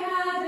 had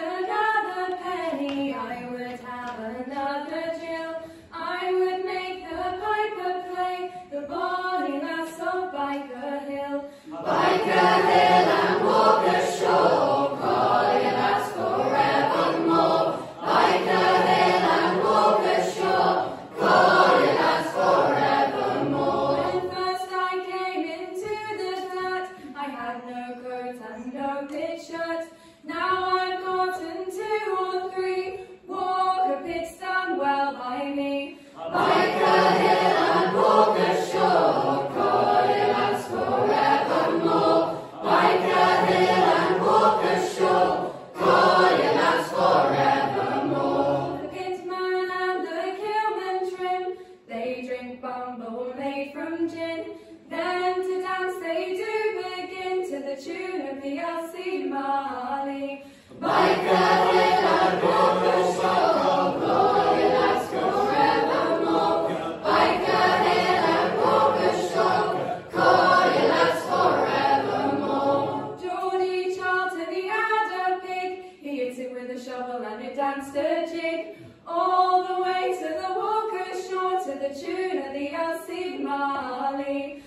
and Walker Shore, collier lass forevermore. Walker Shore, collier lass forevermore. The pitman and the keelman they drink bumble made from gin. Then to dance they do begin to the tune of the Elsie Marley. And we danced a jig. All the way to the Walker shore to the tune of the Elsie Marley.